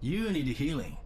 You need healing.